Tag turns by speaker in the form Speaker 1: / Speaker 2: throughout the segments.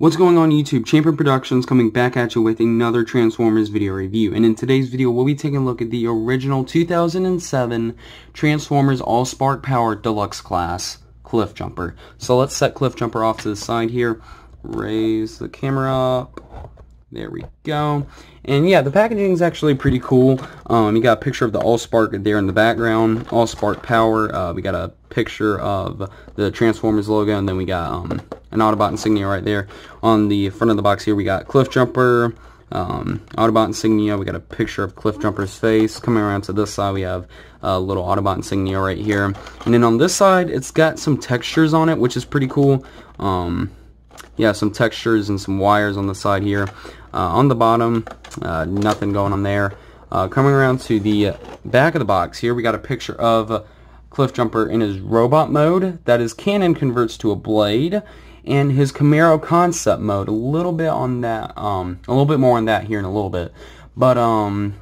Speaker 1: What's going on YouTube? Champion Productions coming back at you with another Transformers video review. And in today's video, we'll be taking a look at the original 2007 Transformers All-Spark Power Deluxe Class Cliff Jumper. So let's set Cliff Jumper off to the side here. Raise the camera up. There we go. And yeah, the packaging is actually pretty cool. Um, you got a picture of the Allspark there in the background. Allspark Power. Uh, we got a picture of the Transformers logo, and then we got um, an Autobot insignia right there. On the front of the box here, we got Cliff Jumper, um, Autobot insignia. We got a picture of Cliff Jumper's face. Coming around to this side, we have a little Autobot insignia right here. And then on this side, it's got some textures on it, which is pretty cool. Um, yeah, some textures and some wires on the side here. Uh, on the bottom, uh, nothing going on there. Uh, coming around to the back of the box here, we got a picture of Cliff Jumper in his robot mode. That is cannon converts to a blade. And his Camaro concept mode. A little bit on that, um, a little bit more on that here in a little bit. But, um,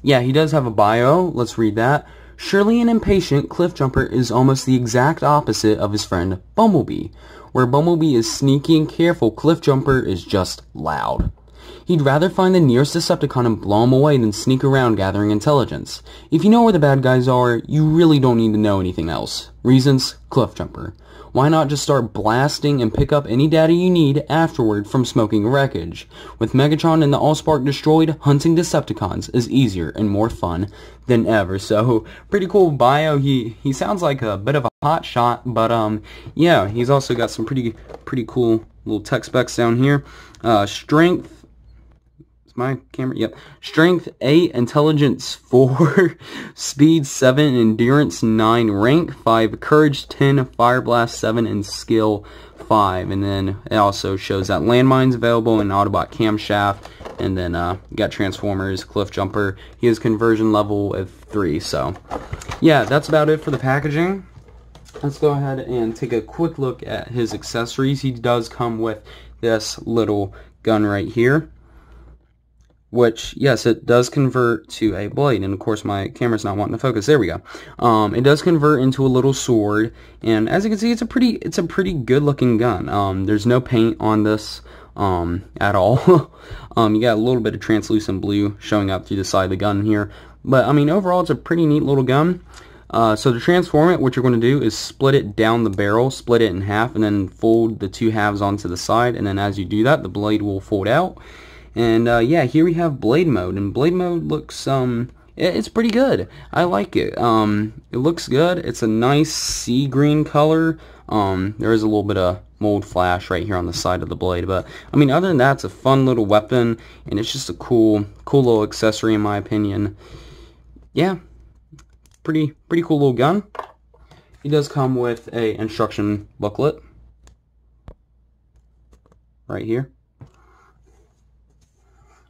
Speaker 1: yeah, he does have a bio. Let's read that. Surely an impatient, Cliff Jumper is almost the exact opposite of his friend Bumblebee. Where Bumblebee is sneaky and careful, Cliffjumper is just loud. He'd rather find the nearest Decepticon and blow him away than sneak around gathering intelligence. If you know where the bad guys are, you really don't need to know anything else. Reasons? Cliffjumper. Why not just start blasting and pick up any data you need afterward from smoking wreckage? With Megatron and the Allspark destroyed, hunting Decepticons is easier and more fun than ever. So, pretty cool bio. He he sounds like a bit of a hot shot, but um, yeah, he's also got some pretty pretty cool little tech specs down here. Uh, strength is my camera? Yep. Strength 8, Intelligence 4, Speed 7, Endurance 9, Rank 5, Courage 10, Fire Blast 7, and Skill 5. And then it also shows that landmines available and Autobot Camshaft. And then uh, got Transformers, Cliff Jumper. He has conversion level of 3. So, yeah, that's about it for the packaging. Let's go ahead and take a quick look at his accessories. He does come with this little gun right here which, yes, it does convert to a blade, and of course my camera's not wanting to focus. There we go. Um, it does convert into a little sword, and as you can see, it's a pretty, it's a pretty good-looking gun. Um, there's no paint on this um, at all. um, you got a little bit of translucent blue showing up through the side of the gun here, but I mean, overall, it's a pretty neat little gun. Uh, so to transform it, what you're going to do is split it down the barrel, split it in half, and then fold the two halves onto the side, and then as you do that, the blade will fold out, and uh, yeah, here we have Blade Mode, and Blade Mode looks um, it's pretty good. I like it. Um, it looks good. It's a nice sea green color. Um, there is a little bit of mold flash right here on the side of the blade, but I mean, other than that, it's a fun little weapon, and it's just a cool, cool little accessory in my opinion. Yeah, pretty, pretty cool little gun. He does come with a instruction booklet right here.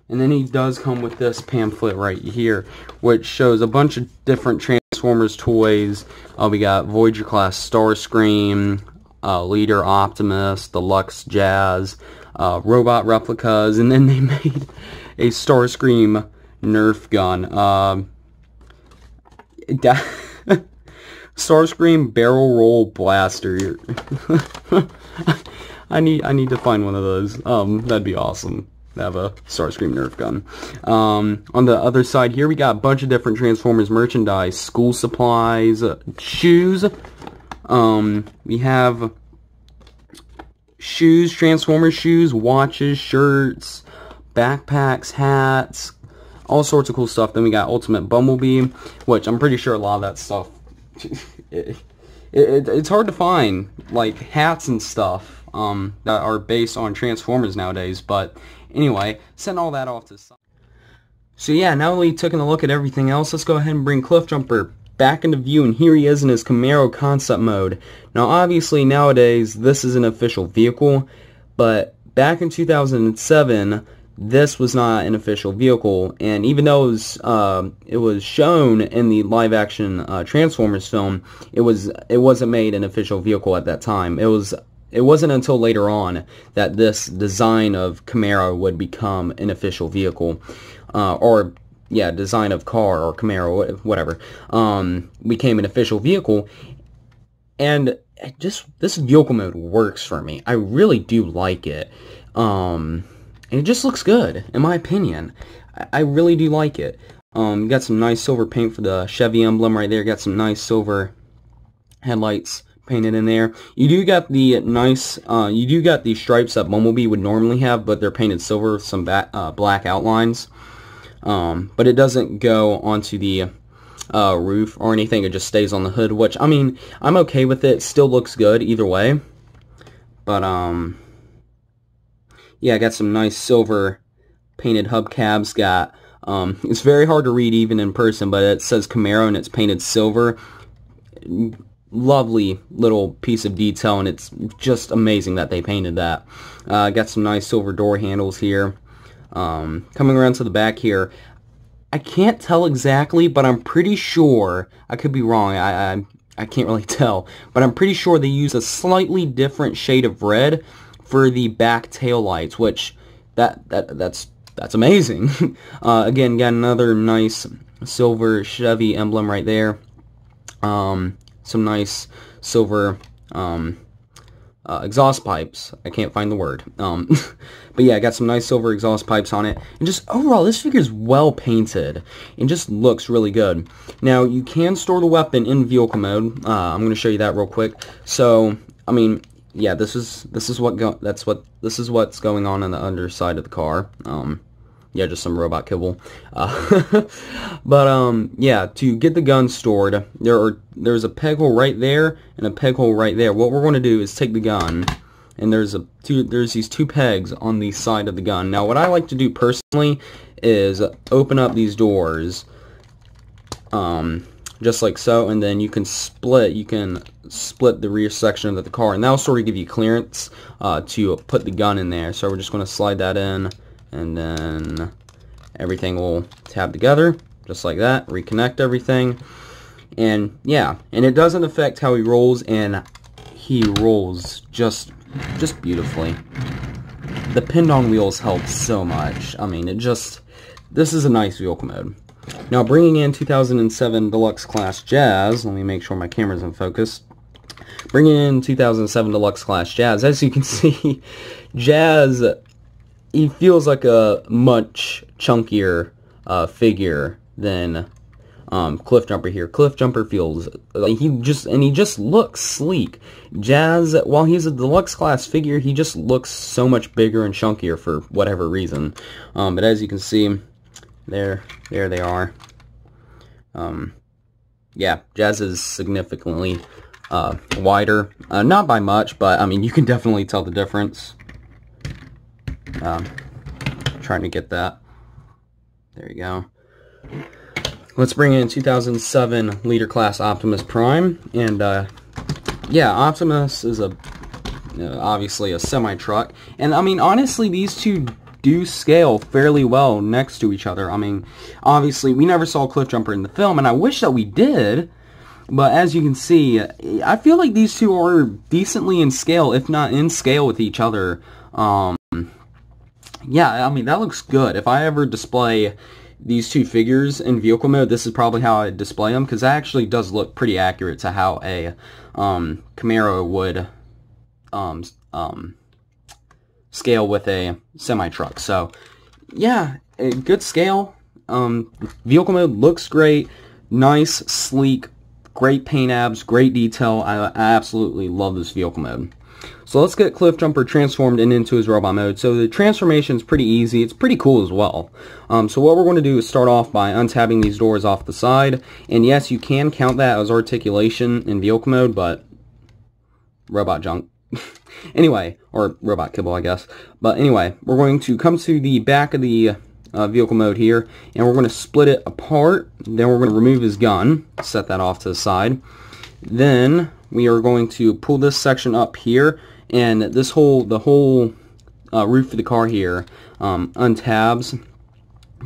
Speaker 1: And then he does come with this pamphlet right here, which shows a bunch of different Transformers toys. Uh, we got Voyager class Starscream, uh, Leader Optimus, Deluxe Jazz, uh, robot replicas, and then they made a Starscream Nerf gun. Um, Starscream Barrel Roll Blaster. I need I need to find one of those. Um, that'd be awesome have a Starscream Nerf gun. Um, on the other side here, we got a bunch of different Transformers merchandise, school supplies, uh, shoes. Um, we have shoes, Transformers shoes, watches, shirts, backpacks, hats, all sorts of cool stuff. Then we got Ultimate Bumblebee, which I'm pretty sure a lot of that stuff, it, it, it's hard to find, like hats and stuff um, that are based on Transformers nowadays. But anyway, send all that off to. So yeah, now that we've taken a look at everything else, let's go ahead and bring Cliff Jumper back into view, and here he is in his Camaro concept mode. Now obviously nowadays, this is an official vehicle, but back in 2007, this was not an official vehicle, and even though it was, uh, it was shown in the live-action uh, Transformers film, it was it wasn't made an official vehicle at that time. It was it wasn't until later on that this design of Camaro would become an official vehicle, uh, or yeah, design of car or Camaro, whatever, um, became an official vehicle. And just this vehicle mode works for me. I really do like it. Um, and it just looks good, in my opinion. I, I really do like it. Um, got some nice silver paint for the Chevy emblem right there. Got some nice silver headlights painted in there. You do got the nice, uh, you do got the stripes that Bumblebee would normally have, but they're painted silver with some uh, black outlines. Um, but it doesn't go onto the uh, roof or anything. It just stays on the hood, which, I mean, I'm okay with it. Still looks good either way. But, um, yeah, I got some nice silver painted hubcaps. Got, um, it's very hard to read even in person, but it says Camaro and it's painted silver lovely little piece of detail and it's just amazing that they painted that. Uh, got some nice silver door handles here. Um, coming around to the back here, I can't tell exactly, but I'm pretty sure, I could be wrong, I, I, I can't really tell, but I'm pretty sure they use a slightly different shade of red for the back tail lights, which that, that that's that's amazing. uh, again, got another nice silver Chevy emblem right there. Um, some nice silver um, uh, exhaust pipes. I can't find the word. Um, but yeah, got some nice silver exhaust pipes on it. And just overall, this figure is well painted and just looks really good. Now, you can store the weapon in vehicle mode. Uh, I'm going to show you that real quick. So, I mean, yeah, this is this is what go that's what this is what's going on on the underside of the car. Um, yeah, just some robot kibble. Uh, but um, yeah, to get the gun stored, there are there's a peg hole right there and a peg hole right there. What we're going to do is take the gun, and there's a two there's these two pegs on the side of the gun. Now, what I like to do personally is open up these doors, um, just like so, and then you can split you can split the rear section of the car, and that'll sort of give you clearance uh, to put the gun in there. So we're just going to slide that in and then everything will tab together just like that reconnect everything. And yeah and it doesn't affect how he rolls and he rolls just just beautifully. The pinned on wheels help so much. I mean it just this is a nice vehicle mode now bringing in 2007 deluxe class jazz let me make sure my camera's in focus bringing in 2007 deluxe class jazz as you can see jazz he feels like a much chunkier uh, figure than um, Cliff Jumper here. Cliff Jumper feels like he just and he just looks sleek. Jazz, while he's a deluxe class figure, he just looks so much bigger and chunkier for whatever reason. Um, but as you can see, there, there they are. Um, yeah, Jazz is significantly uh, wider. Uh, not by much, but I mean you can definitely tell the difference. Um, trying to get that. There you go. Let's bring in 2007 Leader Class Optimus Prime. And, uh, yeah, Optimus is a uh, obviously a semi-truck. And, I mean, honestly, these two do scale fairly well next to each other. I mean, obviously, we never saw Cliff Jumper in the film, and I wish that we did. But as you can see, I feel like these two are decently in scale, if not in scale with each other. Um, yeah, I mean, that looks good. If I ever display these two figures in vehicle mode, this is probably how I display them, because that actually does look pretty accurate to how a um, Camaro would um, um, scale with a semi-truck. So, yeah, a good scale. Um, vehicle mode looks great, nice, sleek, great paint abs, great detail. I, I absolutely love this vehicle mode. So let's get Cliff Jumper transformed and into his robot mode. So the transformation is pretty easy. It's pretty cool as well. Um, so what we're going to do is start off by untabbing these doors off the side. And yes, you can count that as articulation in vehicle mode, but robot junk. anyway, or robot kibble, I guess. But anyway, we're going to come to the back of the uh, vehicle mode here, and we're going to split it apart. Then we're going to remove his gun, set that off to the side. Then we are going to pull this section up here and this whole the whole uh, roof of the car here um, untabs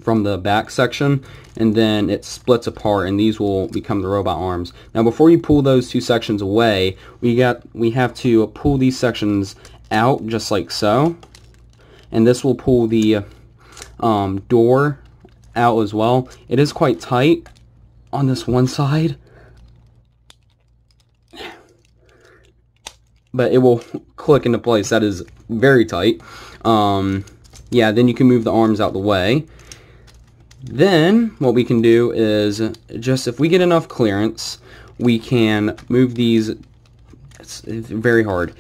Speaker 1: from the back section and then it splits apart and these will become the robot arms. Now before you pull those two sections away we got we have to pull these sections out just like so and this will pull the um, door out as well. It is quite tight on this one side but it will click into place. That is very tight. Um, yeah, then you can move the arms out the way. Then what we can do is just if we get enough clearance, we can move these. It's, it's very hard.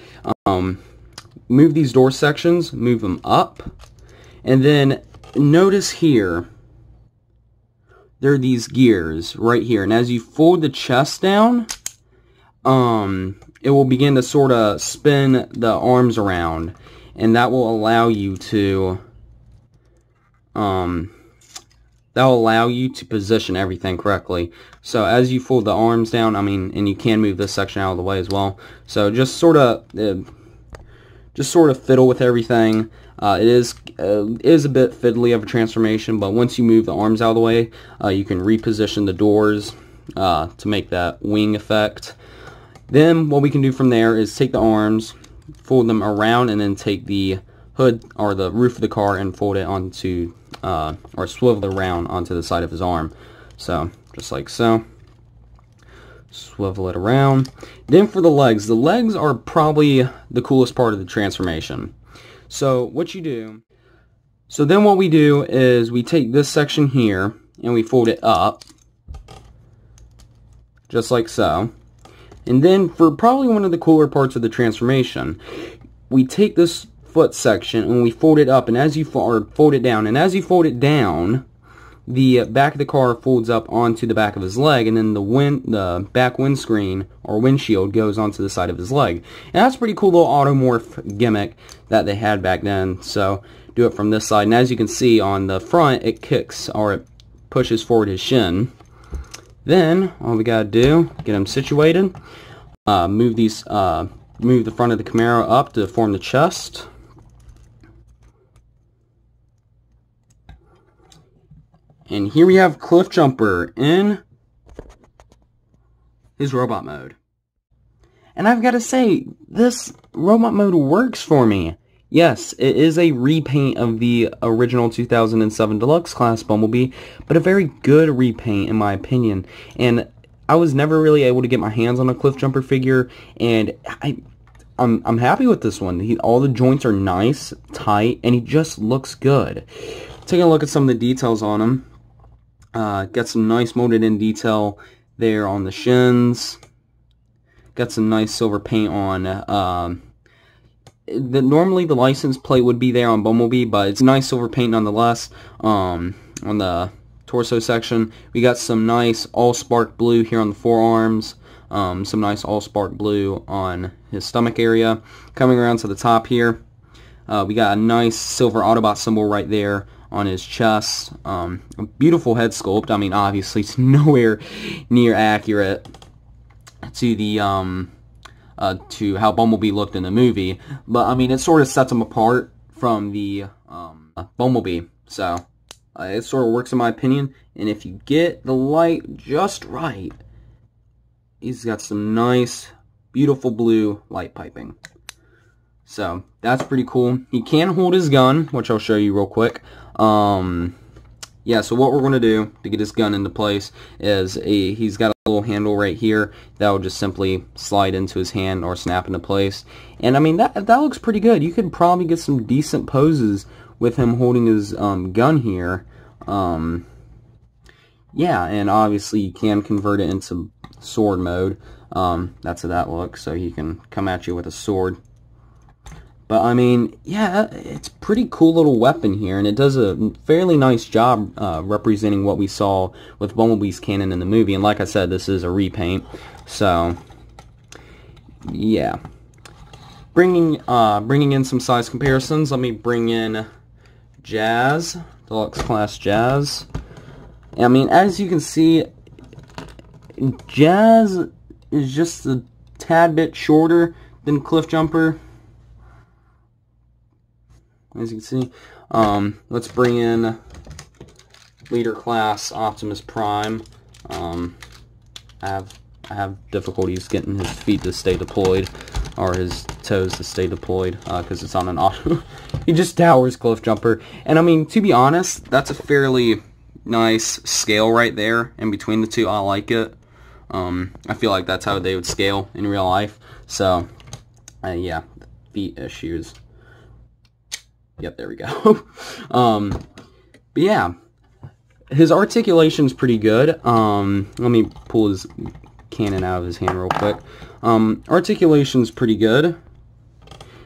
Speaker 1: Um, move these door sections, move them up, and then notice here there are these gears right here. And as you fold the chest down, um, it will begin to sort of spin the arms around. And that will allow you to, um, that will allow you to position everything correctly. So as you fold the arms down, I mean, and you can move this section out of the way as well. So just sort of, uh, just sort of fiddle with everything. Uh, it is uh, is a bit fiddly of a transformation, but once you move the arms out of the way, uh, you can reposition the doors uh, to make that wing effect. Then what we can do from there is take the arms, fold them around, and then take the hood or the roof of the car and fold it onto uh, or swivel it around onto the side of his arm. So just like so. Swivel it around. Then for the legs, the legs are probably the coolest part of the transformation. So what you do, so then what we do is we take this section here and we fold it up, just like so. And then for probably one of the cooler parts of the transformation, we take this foot section and we fold it up and as you fold, fold it down and as you fold it down the back of the car folds up onto the back of his leg and then the wind the back windscreen or windshield goes onto the side of his leg. And that's a pretty cool little automorph gimmick that they had back then so do it from this side. And as you can see on the front it kicks or it pushes forward his shin. Then all we gotta do get him situated uh, move these uh, move the front of the Camaro up to form the chest And here we have Cliffjumper in his robot mode. And I've got to say, this robot mode works for me. Yes, it is a repaint of the original 2007 Deluxe Class Bumblebee, but a very good repaint in my opinion. And I was never really able to get my hands on a Cliffjumper figure, and I, I'm, I'm happy with this one. He, all the joints are nice, tight, and he just looks good. Taking a look at some of the details on him, uh, got some nice molded in detail there on the shins. Got some nice silver paint on. Um, the, normally the license plate would be there on Bumblebee, but it's nice silver paint nonetheless. Um, on the torso section, we got some nice all spark blue here on the forearms. Um, some nice all spark blue on his stomach area. Coming around to the top here, uh, we got a nice silver Autobot symbol right there on his chest. Um, a beautiful head sculpt. I mean, obviously, it's nowhere near accurate to the um, uh, to how Bumblebee looked in the movie, but I mean, it sort of sets him apart from the um, Bumblebee. So uh, it sort of works in my opinion. And if you get the light just right, he's got some nice, beautiful blue light piping. So that's pretty cool. He can hold his gun, which I'll show you real quick. Um, yeah, so what we're going to do to get his gun into place is a, he's got a little handle right here that will just simply slide into his hand or snap into place. And I mean, that, that looks pretty good. You could probably get some decent poses with him holding his um, gun here. Um, yeah, and obviously you can convert it into sword mode. Um, that's how that looks, so he can come at you with a sword. But I mean, yeah, it's pretty cool little weapon here, and it does a fairly nice job uh, representing what we saw with Bumblebee's cannon in the movie. And like I said, this is a repaint, so yeah. Bringing uh, bringing in some size comparisons, let me bring in Jazz, Deluxe Class Jazz. I mean, as you can see, Jazz is just a tad bit shorter than Cliffjumper as you can see. Um, let's bring in leader class Optimus Prime. Um, I have I have difficulties getting his feet to stay deployed or his toes to stay deployed because uh, it's on an auto. he just towers Cliffjumper, and I mean to be honest, that's a fairly nice scale right there in between the two. I like it. Um, I feel like that's how they would scale in real life. So uh, yeah, feet issues. Yep, there we go. um, but yeah, his articulation's pretty good. Um, let me pull his cannon out of his hand real quick. Um, articulation's pretty good.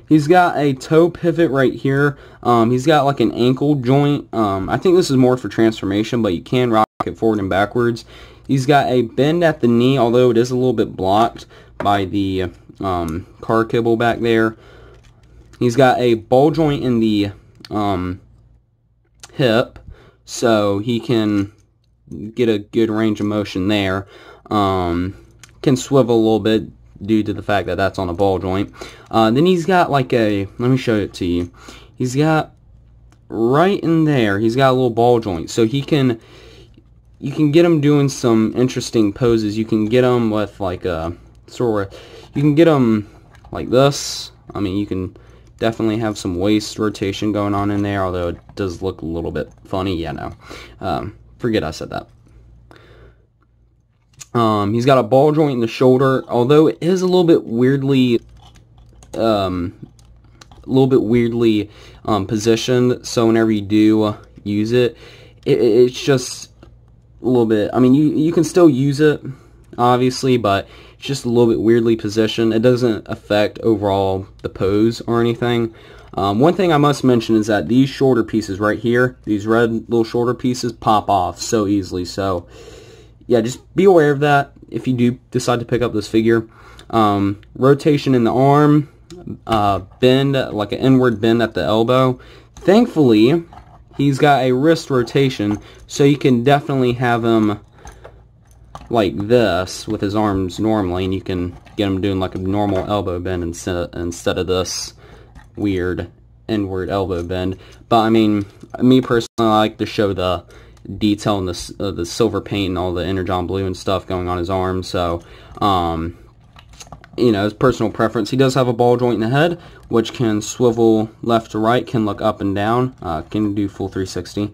Speaker 1: He's got a toe pivot right here. Um, he's got like an ankle joint. Um, I think this is more for transformation, but you can rock it forward and backwards. He's got a bend at the knee, although it is a little bit blocked by the um, car kibble back there. He's got a ball joint in the um, hip, so he can get a good range of motion there. Um, can swivel a little bit due to the fact that that's on a ball joint. Uh, then he's got like a, let me show it to you. He's got right in there, he's got a little ball joint. So he can you can get him doing some interesting poses. You can get them with like a sort of, you can get them like this. I mean, you can definitely have some waist rotation going on in there, although it does look a little bit funny. Yeah, no. Um, forget I said that. Um, he's got a ball joint in the shoulder, although it is a little bit weirdly, um, a little bit weirdly um, positioned. So whenever you do use it, it, it's just a little bit. I mean, you you can still use it, obviously, but just a little bit weirdly positioned. It doesn't affect overall the pose or anything. Um, one thing I must mention is that these shorter pieces right here, these red little shorter pieces, pop off so easily. So, yeah, just be aware of that if you do decide to pick up this figure. Um, rotation in the arm, uh, bend, like an inward bend at the elbow. Thankfully, he's got a wrist rotation, so you can definitely have him like this with his arms normally, and you can get him doing like a normal elbow bend instead of, instead of this weird inward elbow bend. But I mean, me personally, I like to show the detail and the, uh, the silver paint and all the energon blue and stuff going on his arm, so um, you know, his personal preference. He does have a ball joint in the head, which can swivel left to right, can look up and down, uh, can do full 360.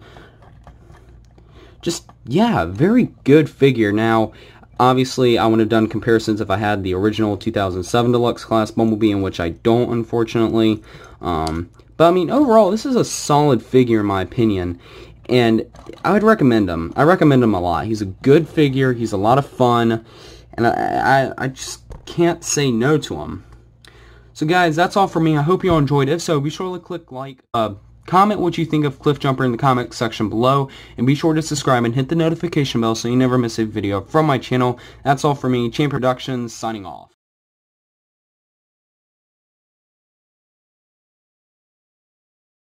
Speaker 1: Just, yeah, very good figure. Now, obviously, I would have done comparisons if I had the original 2007 Deluxe Class Bumblebee, in which I don't, unfortunately. Um, but, I mean, overall, this is a solid figure, in my opinion. And I would recommend him. I recommend him a lot. He's a good figure. He's a lot of fun. And I, I, I just can't say no to him. So guys, that's all for me. I hope you all enjoyed. If so, be sure to click like, uh, comment what you think of Cliff Jumper in the comment section below, and be sure to subscribe and hit the notification bell so you never miss a video from my channel. That's all for me. Champion Productions, signing off.